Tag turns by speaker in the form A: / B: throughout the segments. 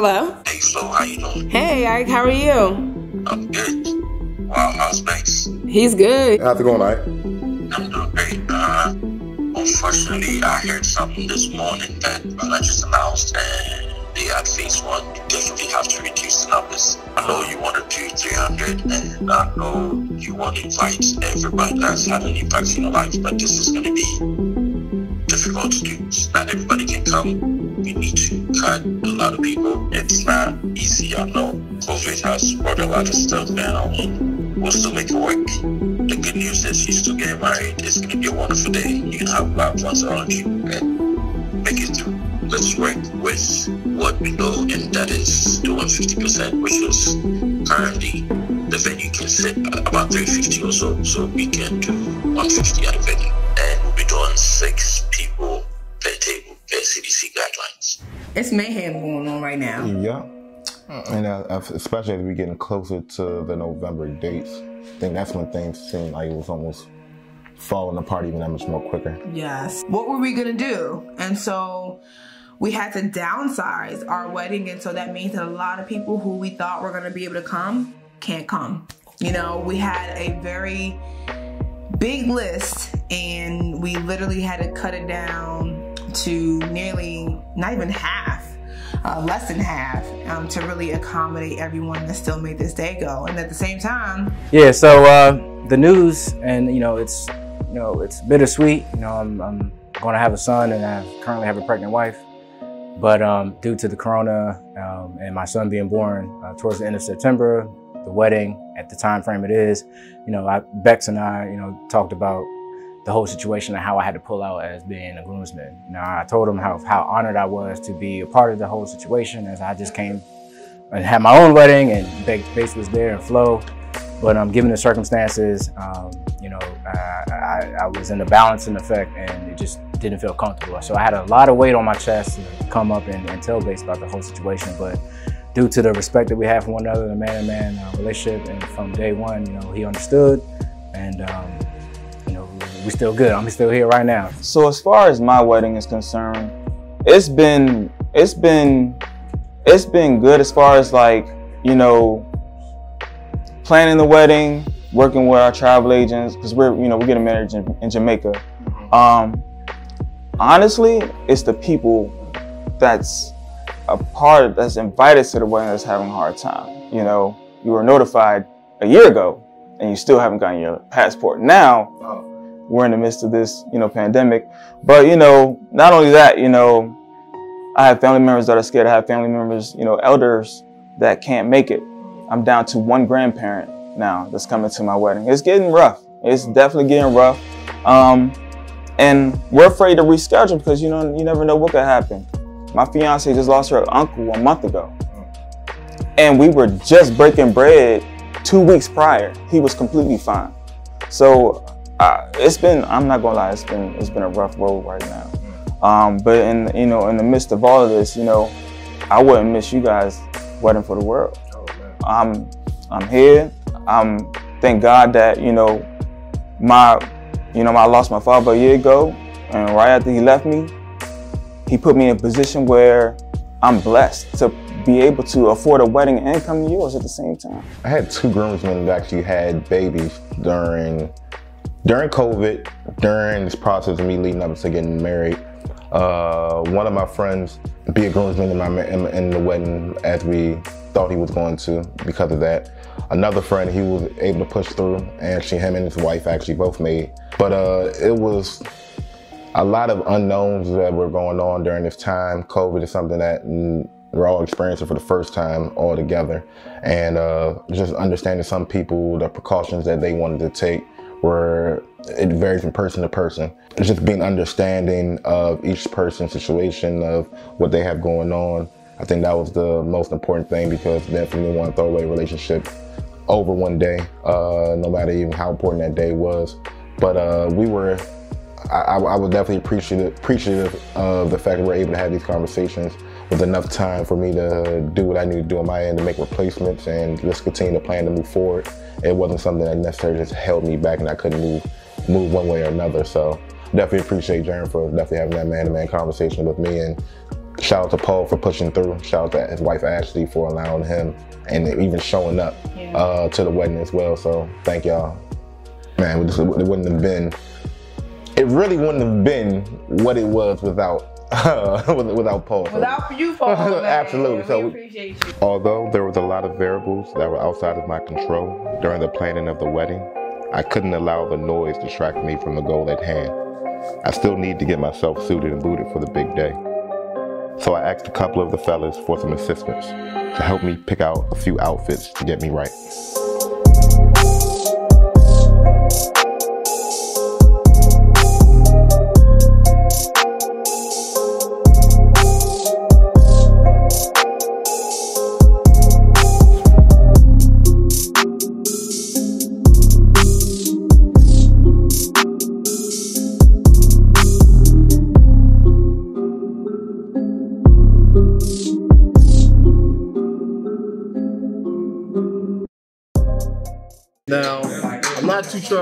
A: Hello.
B: Hey Flo, how you doing?
A: Hey, Ike, how are you?
B: I'm good. Wow, how's Max?
A: He's good.
C: How's it going, Ike?
B: I'm doing great. Uh, unfortunately, I heard something this morning that I just announced, and the at phase one you definitely have to reduce the numbers. I know you want to do 300, and I know you want to invite everybody that's had an impact in your life, but this is going to be difficult to do. Not everybody can come. We need to cut a lot of people. It's not easy, I know. COVID has brought a lot of stuff down, and we'll still make it work. The good news is you still get married. It's going to be a wonderful day. You can have loved ones around you and make it through. Let's work with what we know, and that is doing 50%, which is currently the venue can sit about 350 or so, so we can do 150 at a venue. And we'll be doing six
A: It's mayhem going on right now.
C: Yeah. And uh, especially as we're getting closer to the November dates, I think that's when things seem like it was almost falling apart even that much more quicker.
A: Yes. What were we gonna do? And so we had to downsize our wedding, and so that means that a lot of people who we thought were gonna be able to come can't come. You know, we had a very big list, and we literally had to cut it down to nearly not even half. Uh, less than half um, to really accommodate everyone that still made this day go. And at the same time,
D: Yeah, so uh, the news, and you know, it's you know, it's bittersweet. You know, I'm, I'm going to have a son, and I currently have a pregnant wife. But um, due to the corona um, and my son being born uh, towards the end of September, the wedding at the time frame it is, you know, I, Beks and I, you know, talked about the whole situation and how I had to pull out as being a groomsman. You know, I told him how how honored I was to be a part of the whole situation as I just came and had my own wedding and Beks was there and Flo. But um, given the circumstances, um, you know, I, I, I was in a balancing effect and it just didn't feel comfortable. So I had a lot of weight on my chest to come up and, and tell Bates about the whole situation. But due to the respect that we have for one another, the man-to-man uh, relationship, and from day one, you know, he understood, and um, we still good. I'm still here right now.
E: So as far as my wedding is concerned, it's been it's been it's been good as far as like, you know, planning the wedding, working with our travel agents, because we're, you know, we're getting married in, in Jamaica. Um, honestly, it's the people that's a part that's invited to the wedding that's having a hard time. You know, you were notified a year ago and you still haven't gotten your passport. Now, we're in the midst of this, you know, pandemic. But, you know, not only that, you know, I have family members that are scared. I have family members, you know, elders that can't make it. I'm down to one grandparent now that's coming to my wedding. It's getting rough. It's definitely getting rough. Um, and we're afraid to reschedule because, you know, you never know what could happen. My fiance just lost her uncle a month ago. And we were just breaking bread two weeks prior. He was completely fine. So it's been, I'm not gonna lie, it's been, it's been a rough road right now. Um, but in, you know, in the midst of all of this, you know, I wouldn't miss you guys wedding for the world. I'm, I'm here. I'm, thank God that, you know, my, you know, I lost my father a year ago and right after he left me, he put me in a position where I'm blessed to be able to afford a wedding and come to yours at the same time.
C: I had two groomsmen that actually had babies during during COVID, during this process of me leading up to getting married. Uh, one of my friends be a groomsman in, my, in, in the wedding as we thought he was going to because of that. Another friend, he was able to push through, and she, him and his wife actually both made. But uh, it was a lot of unknowns that were going on during this time. COVID is something that we're all experiencing for the first time all together. And uh, just understanding some people, the precautions that they wanted to take were, it varies from person to person. It's just being understanding of each person's situation, of what they have going on. I think that was the most important thing because definitely want to throw away a relationship over one day, uh, no matter even how important that day was. But uh, we were I, I was definitely appreciative, appreciative of the fact that we're able to have these conversations with enough time for me to do what I need to do on my end to make replacements and just continue to plan to move forward. It wasn't something that necessarily just held me back and I couldn't move move one way or another. So definitely appreciate Jaren for definitely having that man-to-man conversation with me and Shout out to Paul for pushing through. Shout out to his wife Ashley for allowing him and even showing up uh, to the wedding as well. So thank y'all. Man, it wouldn't have been. It really wouldn't have been what it was without without Paul.
A: Without you, Paul,
C: Absolutely. So we-
A: appreciate you.
C: Although there was a lot of variables that were outside of my control during the planning of the wedding, I couldn't allow the noise to distract me from the goal at hand. I still need to get myself suited and booted for the big day. So I asked a couple of the fellas for some assistance to help me pick out a few outfits to get me right.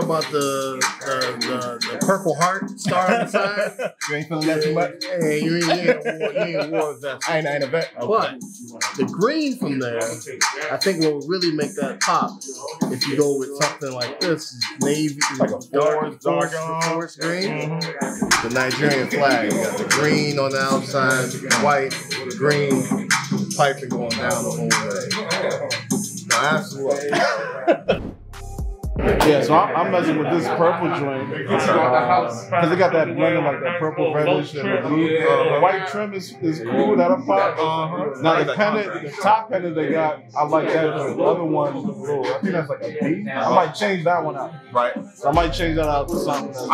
F: About the the, the, the Purple Heart star on the side.
C: You ain't feeling that too much?
F: Hey, you ain't, you ain't, wore, you ain't wore that.
C: I ain't, I ain't a vet.
F: But the green from there, I think will really make that pop if you go with something like this, navy,
C: Like a
F: dark, dark, forest green. Mm-hmm. The Nigerian flag, you got the green on the outside, white, green, piping going down the whole way. Now that's what.
G: Yeah, so I'm, I'm messing with this purple joint because it got that blend of like that purple reddish and the blue. Uh, the white trim is, is cool. That'll pop. Now the pennant, the top pennant they got, I like that. but The other one, I think that's like a B. I might change that one out.
C: Right.
G: So I might change that out to something. Else.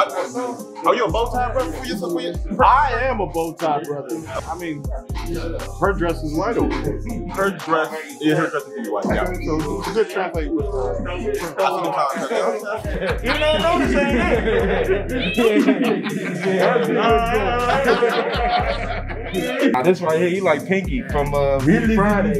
C: Are you a bow tie brother for your, for your
G: I am a bow tie brother. I mean, her dress is white over there.
C: her dress? Yeah, her dress is white. Yeah.
G: So it's a good translate with uh,
C: You
G: know what I'm saying?
H: Now, this right here, he like Pinky from uh, Friday.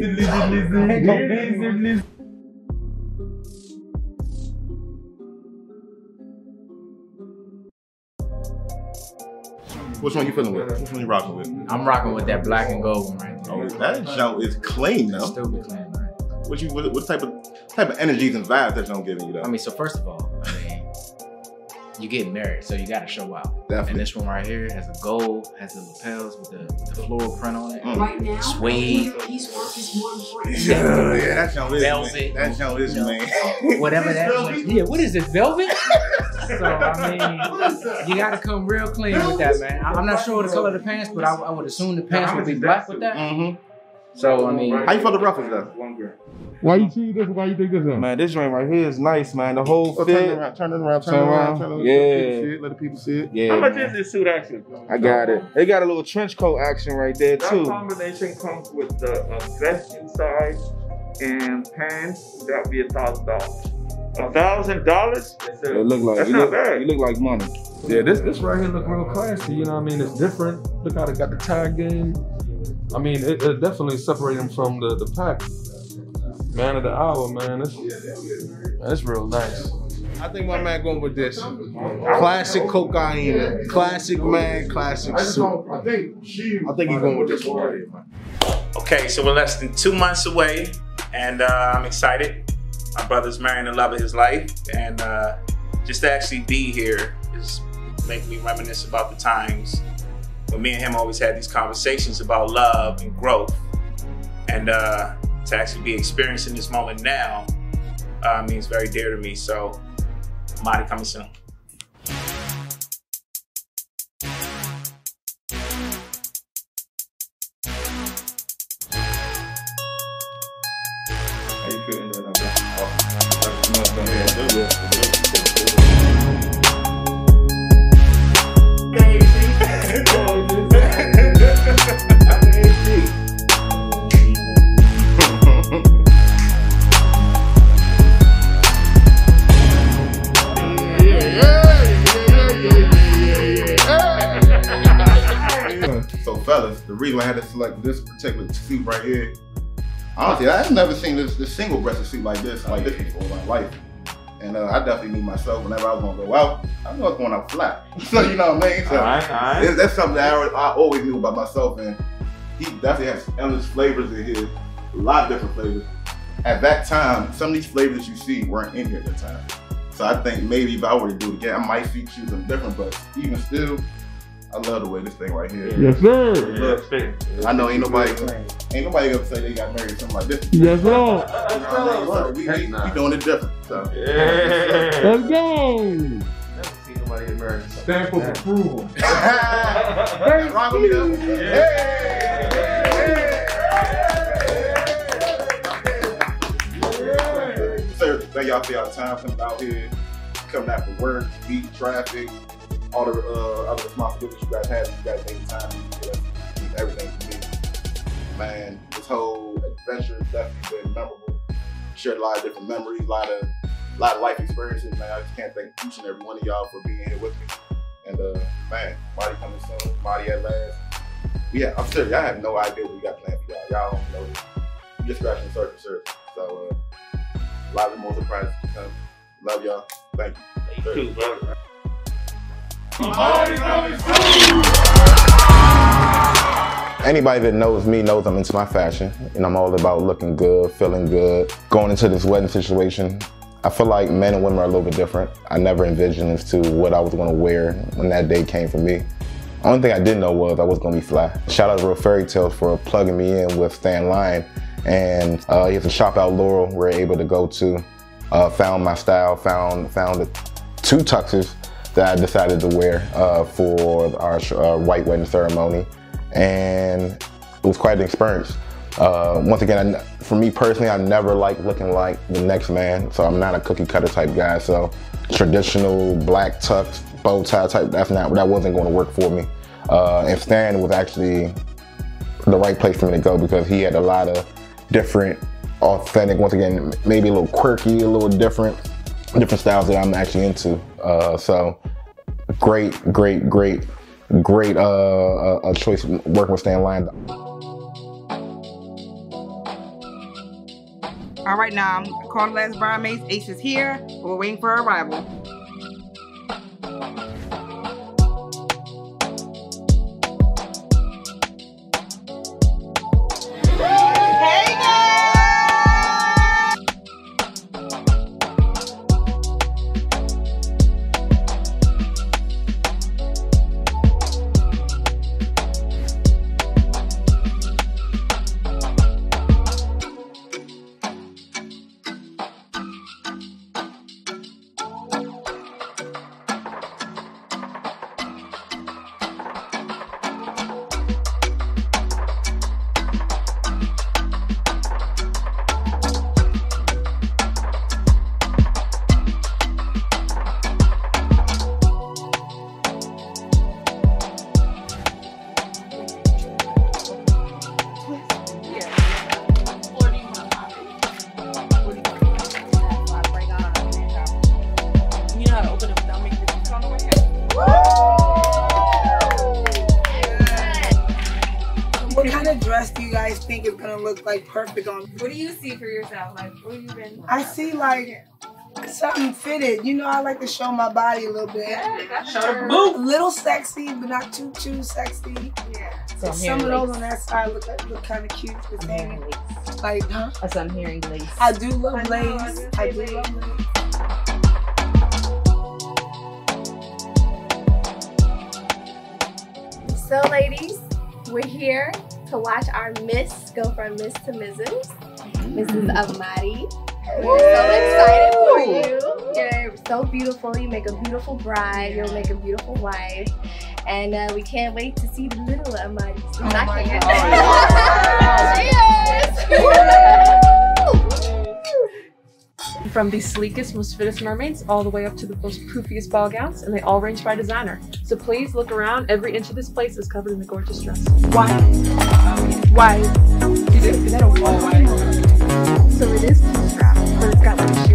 C: Which one you feeling with? Which one you rocking with?
I: I'm rocking with that black and gold one right there.
C: Oh, that jump is clean though.
I: Stupid clean, right?
C: What you what, what type of type of energies and vibes that jump giving you though?
I: I mean, so first of all, I mean, you getting married, so you got to show out.
C: Definitely.
I: And this one right here has a gold, has the lapels with the, with the floral print on it.
C: Mm.
J: Right now,
I: Suede.
J: his work is more important.
C: Yeah, yeah, that jump is
I: Velvet.
C: man. That jump is
I: You know,
C: man.
I: Whatever that is. Yeah, what is this, velvet? so, I mean, you got to come real clean with that, man. I- I'm not sure the color of the pants, but I, I would assume the pants would be black with that.
C: Mm-hmm.
I: So, I mean,
C: How you feel the ruffles though?
H: Why you choose this? Why you think this? Man, this joint right here is nice, man. The whole
C: Oh, turn it
H: fit.
C: around, turn it around, turn,
H: Turn
C: it around,
H: around.
C: turn it around.
H: Yeah.
C: Let the people see it.
H: Yeah,
K: How much
H: man.
K: is this suit actually?
H: I got it. They got a little trench coat action right there
K: That
H: too.
K: combination comes with the uh, vest inside and pants. That would be a thousand dollars. A thousand dollars?
H: It look like
K: That's
H: you
K: not
H: look,
K: bad.
H: you look like money.
L: Yeah, this this right here look real classy. You know what I mean? It's different. Look how they got the tag game. I mean, it, it definitely separates him from the, the pack. Man of the hour, man. It's, man, it's real nice.
F: I think my man going with this. Classic cocaine. Classic man, classic suit. I think he's going with this one right here, man.
M: Okay, so we're less than two months away, and uh, I'm excited. My brother's marrying the love of his life, and uh, just to actually be here is making me reminisce about the times when me and him always had these conversations about love and growth. And uh, to actually be experiencing this moment now uh, means very dear to me. So, Amadi coming soon.
H: How you feeling
C: suit right here, honestly, I've never seen this, this single breasted suit like this, like this before in my life. And uh, I definitely knew myself whenever I was gonna go out, I knew I was going out flat. so you know what I mean? So
K: Alright, alright.
C: that's- that's something that I, always- I always knew about myself. And he definitely has endless flavors in here, a lot of different flavors. At that time, some of these flavors you see weren't in here at the time. So I think maybe if I were to do it again, I might see choose them different, but even still, I love the way this thing right here.
L: Yes, sir.
C: Look, I know ain't nobody, ain't nobody gonna say they got married to something like this.
L: Yes, sir.
C: You know what I mean? So we, we, we doing it different. So.
L: Let's go.
F: Never seen nobody get married.
L: Stamp of approval.
C: Rock with me though. Hey! Sir, thank y'all for y'all time coming out here, coming out for work, beat traffic, all the uh, other responsibilities you guys have. You guys make time to do everything for me. Man, this whole adventure has definitely been memorable. Shared a lot of different memories, a lot of, a lot of life experiences. Man, I just can't thank each and every one of y'all for being here with me. And uh, man, Amadi coming soon, Amadi at last. Yeah, I'm serious. I have no idea what we got planned for y'all. Y'all don't know. We just scratching the surface, sir. So uh, a lot of more surprises to come. Love y'all. Thank you.
K: Thank you, brother.
C: Anybody that knows me knows I'm into my fashion and I'm all about looking good, feeling good. Going into this wedding situation, I feel like men and women are a little bit different. I never envisioned as to what I was gonna wear when that day came for me. Only thing I didn't know was I was gonna be fly. Shout out to Real Fairy Tales for plugging me in with Stan Line. And uh, has a shop out Laurel we're able to go to. Uh, found my style, found found the two tuxes that I decided to wear uh, for our uh, white wedding ceremony. And it was quite an experience. Uh, once again, I, for me personally, I never like looking like the next man, so I'm not a cookie cutter type guy. So traditional black tux, bow tie type, that's not that wasn't going to work for me. Uh, and Stan was actually the right place for me to go because he had a lot of different, authentic, once again, maybe a little quirky, a little different, different styles that I'm actually into. Uh, so great, great, great, great uh, uh, choice working with Stan Line.
N: All right, now I'm calling last bridesmaids. Ace is here. We're waiting for her arrival.
A: Perfect on?
O: What do you see for yourself? Like, what have you been?
A: I see like something fitted. You know, I like to show my body a little bit.
O: Yeah, show the
A: A little sexy, but not too too sexy.
O: Yeah.
P: So I'm
A: Some of those
P: lace.
A: on that side look look kind of cute. But
P: I'm
A: then,
P: lace.
A: like, huh?
P: That's what I'm hearing lace.
A: I do love
O: I know, I
A: lace.
O: do
A: I
O: say
A: do
O: lace.
A: love lace.
Q: So, ladies, we're here to watch our Miss go from Miss to Mrs. Mrs. Amadi. We're so excited for you. You're so beautiful. You make a beautiful bride. You'll make a beautiful wife. And uh, we can't wait to see the little Amadi.
A: Oh
Q: I
A: my
Q: can't. Cheers!
O: From the sleekest, most fittest mermaids all the way up to the most poofiest ball gowns, and they all range by designer. So please look around. Every inch of this place is covered in the gorgeous dress.
A: Why? Why?
O: Is it, is that a wall?
Q: So it is two strap, but it's got like a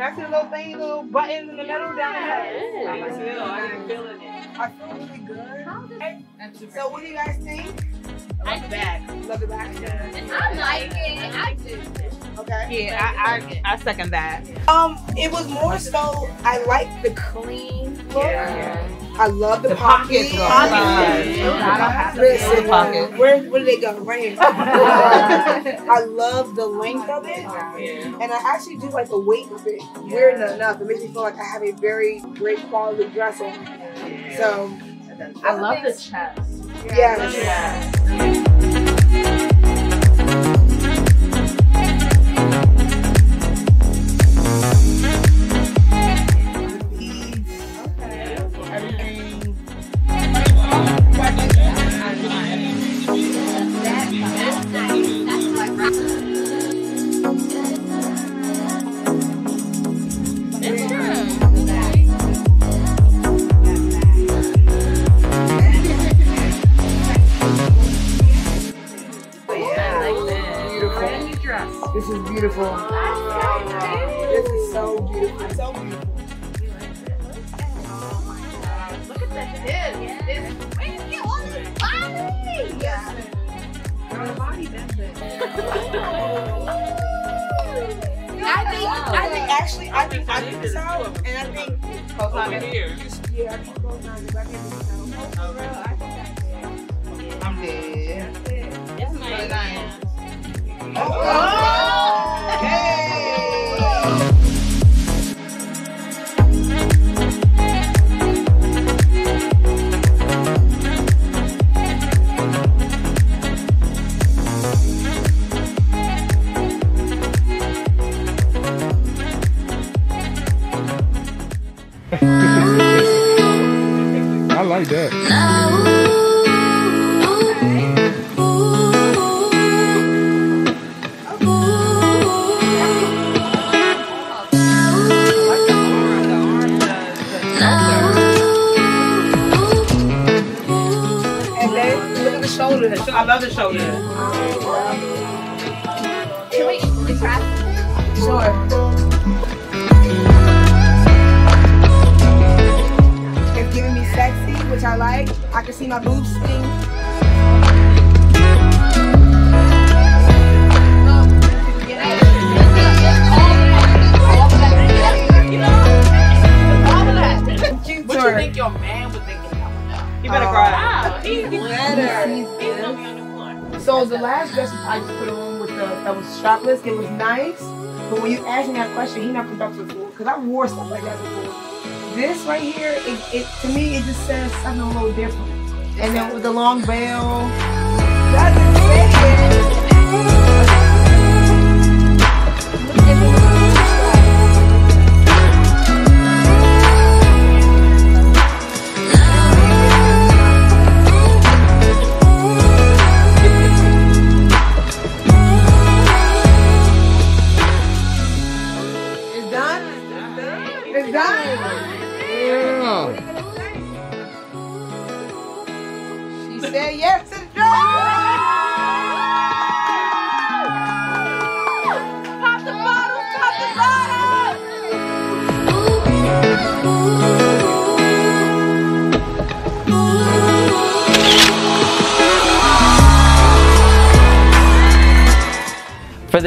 Q: That's gorgeous.
A: Oh, that's the little thing, little buttons in the middle down there.
N: I feel, I am feeling it. I feel really good. So what do you guys think? I love the back. Love the back.
Q: I like it. I do.
N: Okay.
A: Yeah, I, I I second that.
N: Um, it was more so I like the clean look.
A: Yeah.
N: I love the,
A: The
N: pockets.
A: Pockets. Yes.
N: Listen,
A: The pockets.
N: where where do they go? Right here. I love the length of it, and I actually do like the weight of it. Weird enough, it makes me feel like I have a very great quality dress on. So
R: I love the chest.
N: Yes. This shoulder.
A: I love the shoulder.
Q: Can we try?
N: Sure. It's giving me sexy, which I like. I can see my boobs
A: What you think your man would think about it? You better oh. cry.
N: He's better. So the last dress I just put on with the that was strapless, it was nice. But when you asked me that question, he never put that before because I wore stuff like that before. This right here, it, it to me it just says something a little different. And then with the long veil,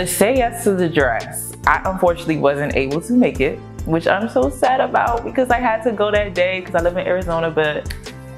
P: say yes to the dress, I unfortunately wasn't able to make it, which I'm so sad about because I had to go that day because I live in Arizona, but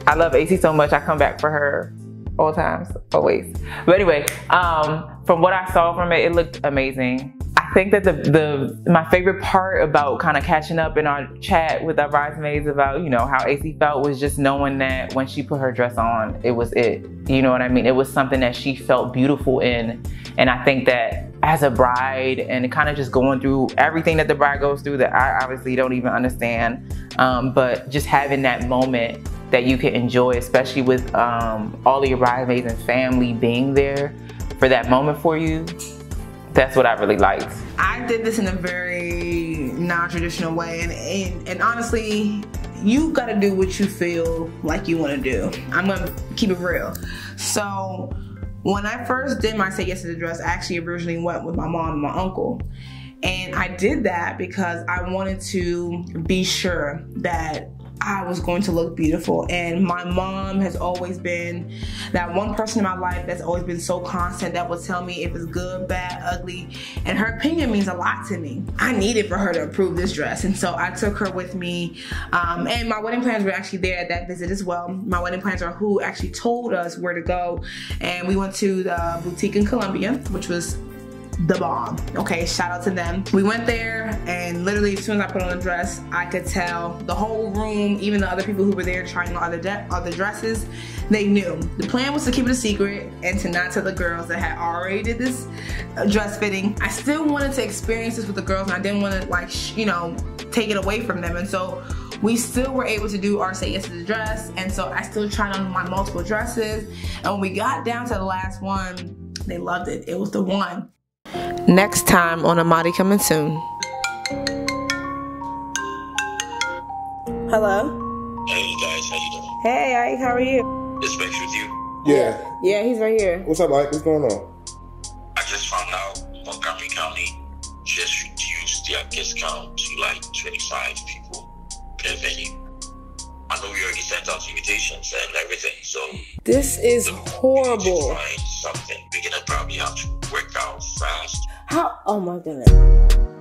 P: I love AC so much I come back for her all times, always. But anyway, um, from what I saw from it, it looked amazing. I think that the the my favorite part about kind of catching up in our chat with our bridesmaids about you know how AC felt was just knowing that when she put her dress on, it was it. You know what I mean? It was something that she felt beautiful in, and I think that as a bride and kind of just going through everything that the bride goes through that I obviously don't even understand, um, but just having that moment that you can enjoy, especially with um, all of your bridesmaids and family being there for that moment for you. That's what I really liked.
N: I did this in a very non-traditional way, and and, and honestly, you got to do what you feel like you want to do. I'm gonna keep it real. So when I first did my say yes to the dress, I actually originally went with my mom and my uncle.
A: And I did that because I wanted to be sure that I was going to look beautiful. And my mom has always been that one person in my life that's always been so constant that will tell me if it's good, bad, ugly. And her opinion means a lot to me. I needed for her to approve this dress. And so I took her with me. Um, and my wedding planners were actually there at that visit as well. My wedding planners are who actually told us where to go. And we went to the boutique in Columbia, which was the bomb. Okay, shout out to them. We went there and literally as soon as I put on the dress, I could tell the whole room, even the other people who were there trying on other, other dresses, they knew. The plan was to keep it a secret and to not tell the girls that had already did this uh, dress fitting. I still wanted to experience this with the girls and I didn't want to like, you know, take it away from them. And so we still were able to do our say yes to the dress. And so I still tried on my multiple dresses. And when we got down to the last one, they loved it. It was the one. Next time on Amadi coming soon. Hello.
B: Hey guys, how you doing?
A: Hey, Ike, how are you?
B: Is Beks with you?
F: Yeah.
A: Yeah, he's right here.
F: What's up, Mike? What's going on?
B: I just found out Montgomery County just reduced their discount to like 25 people per venue. I know we already sent out invitations and everything, so
A: This is
B: we need to
A: horrible.
B: find something. We're gonna probably have to work out.
A: How? Oh my goodness.